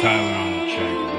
Tyler on the chain.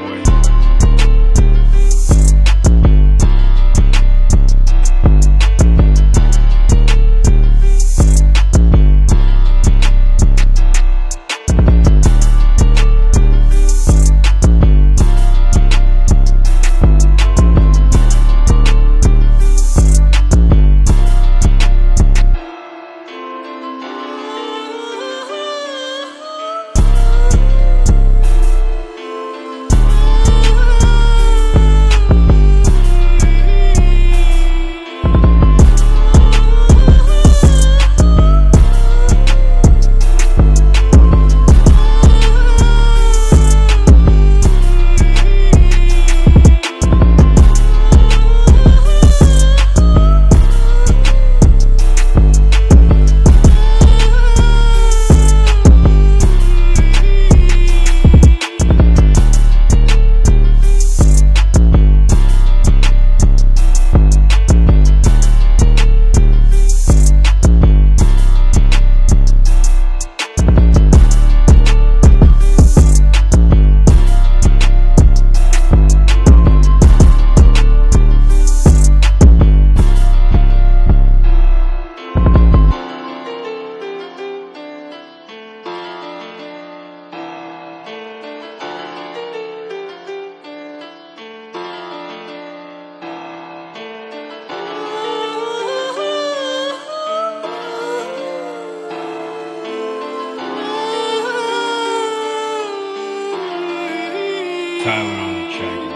Tyler on the check.